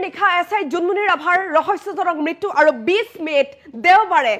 Nisha S I Jonmoni ৰাভাৰ ৰহস্যজনক মৃত্যু আৰু বিছ মে'ত দেওবাৰে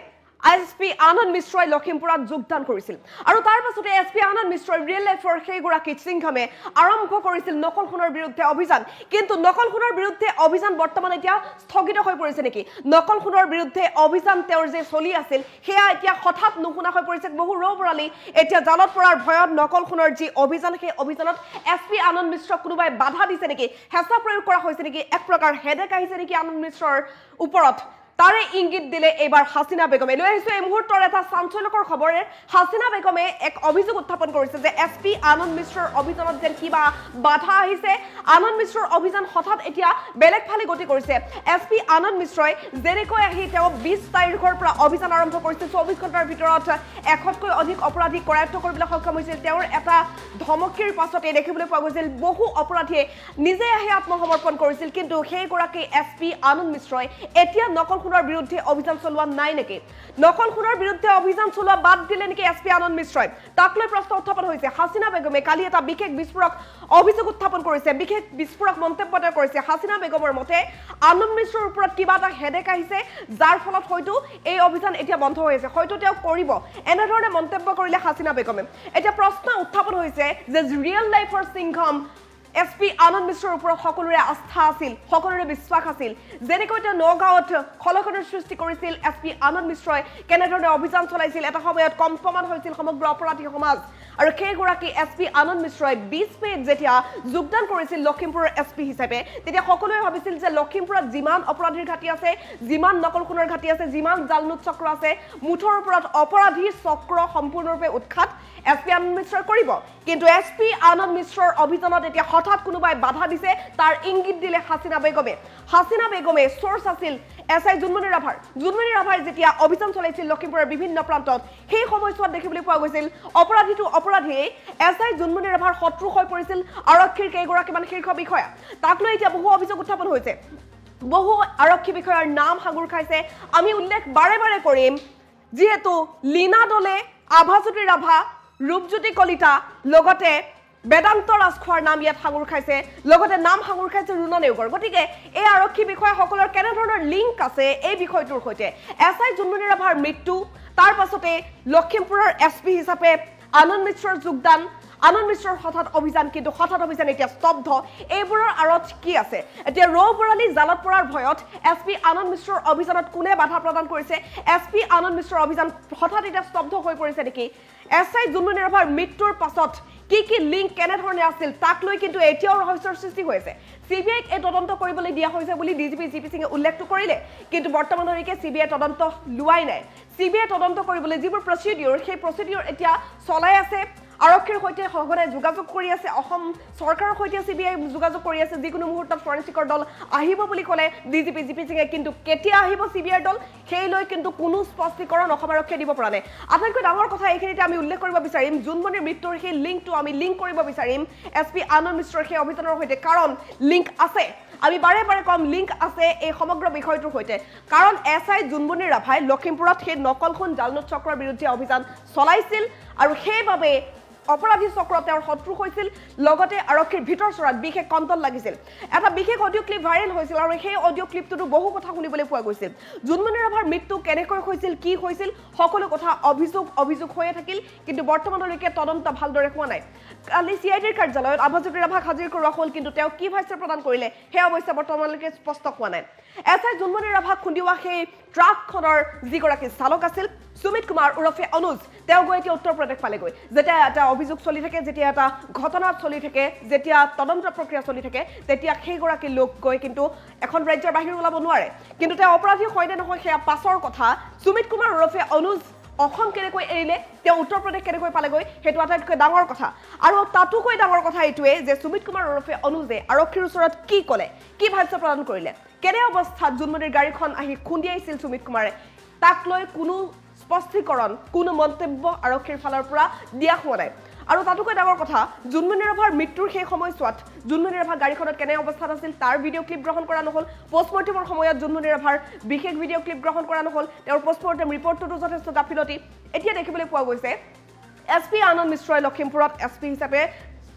এছ পি আনন্দ মিশ্ৰই লখিমপুৰত যোগদান কৰিছিল। আৰু তাৰ পাছতে এছ পি আনন্দ মিশ্ৰই ৰিয়েল লাইফৰ সেইগৰাকী চিংঘামে আৰম্ভ কৰিছিল নকল সোণৰ বিৰুদ্ধে অভিযান। কিন্তু নকল সোণৰ বিৰুদ্ধে অভিযান বৰ্তমান এতিয়া স্থগিত হৈ পৰিছে নেকি? নকল সোণৰ বিৰুদ্ধে অভিযান তেওঁৰ যে চলি আছিল সেয়া এতিয়া হঠাৎ নুশুনা হৈ পৰিছে। বহু ৰৌ বৰালি এতিয়া জালত পৰাৰ ভয়ত নকল সোণৰ যি অভিযান সেই অভিযানত এছ পি আনন্দ মিশ্ৰক কোনোবাই বাধা দিছে নেকি? হেঁচা প্ৰয়োগ কৰা হৈছে নেকি? এক প্ৰকাৰ হেডেক আহিছে নেকি আনন্দ মিশ্ৰৰ ওপৰত? তাৰে ইংগিত দিলে এইবাৰ হাছিনা বেগমে। লৈ আহিছো এই মুহূৰ্তৰ এটা চাঞ্চল্যকৰ খবৰে হাছিনা বেগমে এক অভিযোগ উত্থাপন কৰিছে যে এছ পি আনন্দ মিশ্ৰৰ অভিযানত যেন কিবা বাধা আহিছে। আনন্দ মিশ্ৰৰ অভিযান হঠাৎ এতিয়া বেলেগ ফালে গতি কৰিছে। এছ পি আনন্দ মিশ্ৰই যেনেকৈ আহি তেওঁ বিছ তাৰিখৰ পৰা অভিযান আৰম্ভ কৰিছিল চৌবিছ ঘণ্টাৰ ভিতৰত এশতকৈ অধিক অপৰাধীক কৰায়ত্ব কৰিবলৈ সক্ষম হৈছিল। তেওঁৰ এটা ধমকিৰ পাছতে দেখিবলৈ পোৱা গৈছিল বহু অপৰাধীয়ে নিজে আহি আত্মসমৰ্পণ কৰিছিল। কিন্তু সেইগৰাকী এছ পি আনন্দ মিশ্ৰই এতিয়া নকল সোণৰ বিৰুদ্ধে অভিযান চলোৱা নাই নেকি? নকল সোণৰ বিৰুদ্ধে অভিযান চলোৱা বাদ দিলে নেকি এছ পি আনন্দ মিশ্ৰই? তাক লৈ প্ৰশ্ন উত্থাপন হৈছে। হাছিনা বেগমে কালি এটা বিশেষ বিস্ফোৰক অভিযোগ উত্থাপন কৰিছে। বিশেষ বিস্ফোৰক মন্তব্য এটা কৰিছে। হাছিনা বেগমৰ মতে আনন্দ মিশ্ৰৰ ওপৰত কিবা এটা হেডেক আহিছে যাৰ ফলত হয়তো এই অভিযান এতিয়া বন্ধ হৈ আছে। হয়তো তেওঁ কৰিব। এনেধৰণে মন্তব্য কৰিলে হাছিনা বেগমে। এতিয়া প্ৰশ্ন উত্থাপন হৈছে যে ৰিয়েল লাইফৰ সিংঘম এছ পি আনন্দ মিশ্ৰৰ ওপৰত সকলোৰে আস্থা আছিল সকলোৰে বিশ্বাস আছিল। যেনেকৈ তেওঁ নগাঁৱত খলকণৰ সৃষ্টি কৰিছিল এছ পি আনন্দ মিশ্ৰই কেনেধৰণে অভিযান চলাইছিল এটা সময়ত কম্পমান হৈছিল সমগ্ৰ অপৰাধী সমাজ। আৰু সেইগৰাকী এছ পি আনন্দ মিশ্ৰই বিছ মে'ত যেতিয়া যোগদান কৰিছিল লখিমপুৰৰ এছ পি হিচাপে তেতিয়া সকলোৱে ভাবিছিল যে লখিমপুৰত যিমান অপৰাধীৰ ঘাটি আছে যিমান নকল সোণৰ ঘাটি আছে যিমান জালনোট চক্ৰ আছে মুঠৰ ওপৰত অপৰাধী চক্ৰ সম্পূৰ্ণৰূপে উৎখাত এছ পি আনন্দ মিশ্ৰই কৰিব। কিন্তু এছ পি আনন্দ মিশ্ৰৰ অভিযানত এতিয়া হঠাৎ কোনোবাই বাধা দিছে তাৰ ইংগিত দিলে হাছিনা বেগমে। হাছিনা বেগমে চ'ৰ্চ আছিল এছ আই জোনমণি ৰাভাৰ। জোনমণি ৰাভাৰ যেতিয়া অভিযান চলাইছিল লখিমপুৰৰ বিভিন্ন প্ৰান্তত সেই সময়ছোৱাত দেখিবলৈ পোৱা গৈছিল অপৰাধীটো অপৰাধীয়ে এছ আই জোনমণি ৰাভাৰ শত্ৰু হৈ পৰিছিল আৰক্ষীৰ কেইগৰাকীমান শীৰ্ষ বিষয়া। তাক লৈ এতিয়া বহু অভিযোগ উত্থাপন হৈছে। বহু আৰক্ষী বিষয়াৰ নাম সাঙুৰ খাইছে। আমি উল্লেখ বাৰে বাৰে কৰিম যিহেতু লীনা দলে আভাজ্যোতি ৰাভা ৰূপজ্যোতি কলিতা লগতে বেদান্ত ৰাজখোৱাৰ নাম ইয়াত সাঙুৰ খাইছে লগতে নাম সাঙুৰ খাইছে ৰুণ নেওগৰ। গতিকে এই আৰক্ষী বিষয়াসকলৰ কেনেধৰণৰ লিংক আছে এই বিষয়টোৰ সৈতে? এছ আই জোনমণি ৰাভাৰ মৃত্যু তাৰ পাছতে লখিমপুৰৰ এছ পি হিচাপে আনন্দ মিশ্ৰৰ যোগদান আনন্দ মিশ্ৰৰ হঠাৎ অভিযান কিন্তু হঠাৎ অভিযান এতিয়া স্তব্ধ। এইবোৰৰ আঁৰত কি আছে? এতিয়া ৰৌ বৰালি জালত পৰাৰ ভয়ত এছ পি আনন্দ মিশ্ৰৰ অভিযানত কোনে বাধা প্ৰদান কৰিছে? এছ পি আনন্দ মিশ্ৰৰ অভিযান হঠাৎ এতিয়া স্তব্ধ হৈ পৰিছে নেকি? এছ আই জোনমণি ৰাভাৰ মৃত্যুৰ পাছত কি কি লিংক কেনেধৰণে আছিল তাক লৈ কিন্তু এতিয়াও ৰহস্যৰ সৃষ্টি হৈ আছে। চি বি আইক এই তদন্ত কৰিবলৈ দিয়া হৈছে বুলি D G P G P সিঙে উল্লেখটো কৰিলে। কিন্তু বৰ্তমানলৈকে চি বি আই তদন্ত লোৱাই নাই। চি বি আই তদন্ত কৰিবলৈ যিবোৰ প্ৰচিডিঅ'ৰ সেই প্ৰচিডিঅ'ৰ এতিয়া চলাই আছে। আৰক্ষীৰ সৈতে সঘনাই যোগাযোগ কৰি আছে অসম চৰকাৰৰ সৈতে চি বি আই যোগাযোগ কৰি আছে যিকোনো মুহূৰ্তত ফৰেঞ্চিকৰ দল আহিব বুলি ক'লে D G P G P সিঙে কিন্তু কেতিয়া আহিব চি বি আইৰ দল সেই লৈ কিন্তু কোনো স্পষ্টীকৰণ অসম আৰক্ষীয়ে দিব পৰা নাই। আটাইতকৈ ডাঙৰ কথা এইখিনিতে আমি উল্লেখ কৰিব বিচাৰিম জোনমণিৰ মৃত্যুৰ সেই লিংকটো আমি লিংক কৰিব বিচাৰিম এছ পি আনন্দ মিশ্ৰৰ সেই অভিযানৰ সৈতে কাৰণ লিংক আছে। আমি বাৰে বাৰে কম লিংক আছে এই সমগ্ৰ বিষয়টোৰ সৈতে। কাৰণ এছ আই জোনমণি ৰাভাই লখিমপুৰত সেই নকল সোণ জালনোট চক্ৰৰ বিৰুদ্ধে অভিযান চলাইছিল আৰু সেইবাবে অপৰাধী চক্ৰ তেওঁৰ শত্ৰু হৈছিল লগতে আৰক্ষীৰ ভিতৰ চৰাত বিশেষ কণ্টল লাগিছিল। এটা বিশেষ অডিঅ' ক্লিপ ভাইৰেল হৈছিল আৰু সেই অডিঅ' ক্লিপটোতো বহু কথা শুনিবলৈ পোৱা গৈছিল জোনমণি ৰাভাৰ মৃত্যু কেনেকৈ হৈছিল কি হৈছিল সকলো কথা অভিযোগ অভিযোগ হৈয়ে থাকিল কিন্তু বৰ্তমানলৈকে তদন্ত ভালদৰে হোৱা নাই। কালি চি আই ডিৰ কাৰ্যালয়ত আভাজ্যোতি ৰাভাক হাজিৰ কৰোৱা হ'ল কিন্তু তেওঁ কি ভাষ্য প্ৰদান কৰিলে সেই অৱশ্যে বৰ্তমানলৈকে স্পষ্ট হোৱা নাই। এছ আই জোনমণি ৰাভাক খুন্দিওৱা সেই ট্ৰাকখনৰ যিগৰাকী চালক আছিল সুমিত কুমাৰ ওৰফে অনুজ তেওঁ গৈ এতিয়া উত্তৰ প্ৰদেশ পালেগৈ। যেতিয়া এটা অভিযোগ চলি থাকে যেতিয়া এটা ঘটনা চলি থাকে যেতিয়া তদন্ত প্ৰক্ৰিয়া চলি থাকে তেতিয়া সেইগৰাকী লোক গৈ কিন্তু এখন ৰাজ্যৰ বাহিৰ ওলাব নোৱাৰে। কিন্তু তেওঁ অপৰাধী হয় নে নহয় সেয়া পাছৰ কথা। সুমিত কুমাৰ ওৰফে অনুজ অসম কেনেকৈ এৰিলে তেওঁ উত্তৰ প্ৰদেশ কেনেকৈ পালেগৈ সেইটো আটাইতকৈ ডাঙৰ কথা। আৰু তাতোকৈ ডাঙৰ কথা এইটোৱে যে সুমিত কুমাৰ ওৰফে অনুজে আৰক্ষীৰ ওচৰত কি ক'লে কি ভাষ্য প্ৰদান কৰিলে কেনে অৱস্থাত জোনমণিৰ গাড়ীখন আহি খুন্দিয়াইছিল সুমিত কুমাৰে তাক লৈ কোনো স্পষ্টীকৰণ কোনো মন্তব্য আৰক্ষীৰ ফালৰ পৰা দিয়া হোৱা নাই। আৰু তাতোকৈ ডাঙৰ কথা জোনমণি ৰাভাৰ মৃত্যুৰ সেই সময়ছোৱাত জোনমণি ৰাভা গাড়ীখনত কেনে অৱস্থাত আছিল তাৰ ভিডিঅ' ক্লিপ গ্ৰহণ কৰা নহ'ল। পষ্টমৰ্টেমৰ সময়ত জোনমণি ৰাভাৰ বিশেষ ভিডিঅ' ক্লিপ গ্ৰহণ কৰা নহ'ল। তেওঁৰ পষ্টমৰ্টেম ৰিপৰ্টটোতো যথেষ্ট গাফিলতি এতিয়া দেখিবলৈ পোৱা গৈছে এছ পি আনন্দ মিশ্ৰই লখিমপুৰত এছ পি হিচাপে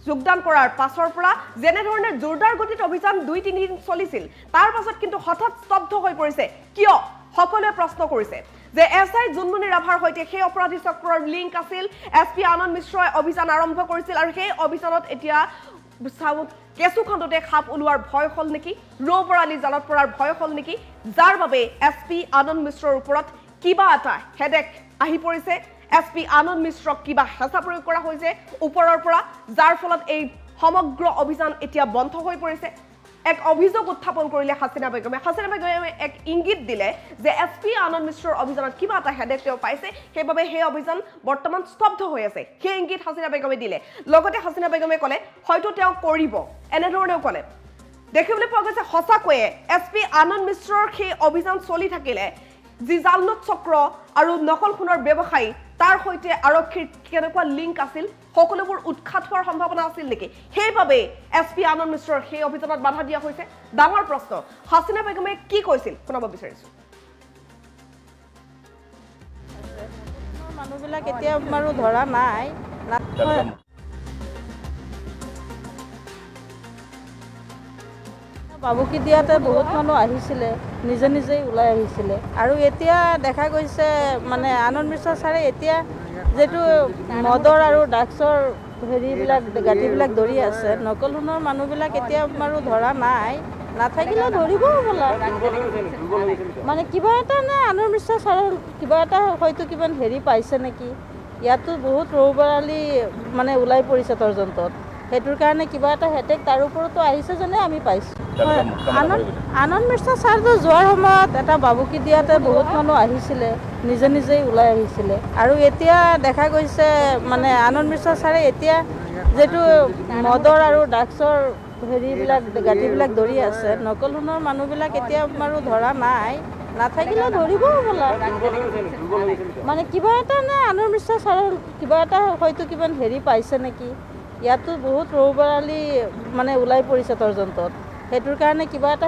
যোগদান কৰাৰ পাছৰ পৰা যেনেধৰণে জোৰদাৰ গতিত অভিযান দুই তিনিদিন চলিছিল তাৰ পাছত কিন্তু হঠাৎ স্তব্ধ হৈ পৰিছে। কিয়? সকলোৱে প্ৰশ্ন কৰিছে। যে এছ আই জোনমণি ৰাভাৰ সৈতে সেই অপৰাধী চক্ৰৰ লিংক আছিল। এছ পি আনন্দ মিশ্ৰই অভিযান আৰম্ভ কৰিছিল আৰু সেই অভিযানত এতিয়া চাওঁ কেঁচু খন্দতে সাপ ওলোৱাৰ ভয় হ'ল নেকি? ৰৌ বৰালি জালত পৰাৰ ভয় হ'ল নেকি? যাৰ বাবে এছ পি আনন্দ মিশ্ৰৰ ওপৰত কিবা এটা হেডেক আহি পৰিছে। এছ পি আনন্দ মিশ্ৰক কিবা হেঁচা প্ৰয়োগ কৰা হৈছে ওপৰৰ পৰা যাৰ ফলত এই সমগ্ৰ অভিযান এতিয়া বন্ধ হৈ পৰিছে। এক অভিযোগ উত্থাপন কৰিলে হাছিনা বেগমে। হাছিনা বেগমে এক ইংগিত দিলে যে এছ পি আনন্দ মিশ্ৰৰ অভিযানত কিবা এটা হেডেক পাইছে সেইবাবে সেই অভিযান বৰ্তমান স্তব্ধ হৈ আছে। সেই ইংগিত হাছিনা বেগমে দিলে। লগতে হাছিনা বেগমে ক'লে হয়তো তেওঁ কৰিব এনেধৰণেও ক'লে। দেখিবলৈ পোৱা গৈছে সঁচাকৈয়ে এছ পি আনন্দ মিশ্ৰৰ সেই অভিযান চলি থাকিলে যি জালনোট চক্ৰ আৰু নকল সোণৰ ব্যৱসায়ী তাৰ সৈতে আৰক্ষীৰ কেনেকুৱা লিংক আছিল সকলোবোৰ উৎখাত হোৱাৰ সম্ভাৱনা আছিল নেকি? সেইবাবে এছ পি আনন্দ মিশ্ৰৰ সেই অভিযানত বাধা দিয়া হৈছে। ডাঙৰ প্ৰশ্ন হাছিনা বেগমে কি কৈছিল? শুনাব বিচাৰিছো। মানুহবিলাক এতিয়া বাৰু ধৰা নাই। বাবুকি দিয়াতে বহুত মানুহ আহিছিলে নিজে নিজেই ওলাই আহিছিলে। আৰু এতিয়া দেখা গৈছে মানে আনন্দ মিশ্ৰ ছাৰে এতিয়া যিটো মদৰ আৰু ড্ৰাগছৰ হেৰিবিলাক গাঁঠিবিলাক ধৰি আছে নকল সোণৰ মানুহবিলাক এতিয়া বাৰু ধৰা নাই। নাথাকিলেও ধৰিব মানে কিবা এটা নে আনন্দ মিশ্ৰ ছাৰৰ কিবা এটা হয়তো কিবা হেৰি পাইছে নেকি? ইয়াতো বহুত ৰৌ বৰালি মানে ওলাই পৰিছে তৰ্জন্তত। সেইটোৰ কাৰণে কিবা এটা হেটেক তাৰ ওপৰতো আহিছে যেনে আমি পাইছোঁ। আনন্দ আনন্দ মিশ্ৰ ছাৰটো যোৱাৰ সময়ত এটা বাবুকি দিয়াতে বহুত মানুহ আহিছিলে নিজে নিজেই ওলাই আহিছিলে। আৰু এতিয়া দেখা গৈছে মানে আনন্দ মিশ্ৰ ছাৰে এতিয়া যিটো মদৰ আৰু ড্ৰাগছৰ হেৰিবিলাক গাঁঠিবিলাক ধৰি আছে নকল সোণৰ মানুহবিলাক এতিয়া বাৰু ধৰা নাই। নাথাকিলেও ধৰিব হ'বলা মানে কিবা এটা নে আনন্দ মিশ্ৰ ছাৰৰ কিবা এটা হয়তো কিবা হেৰি পাইছে নেকি? ইয়াতো বহুত ৰৌ বৰালি মানে ওলাই পৰিছে তৰ্জন্তত। সেইটোৰ কাৰণে কিবা এটা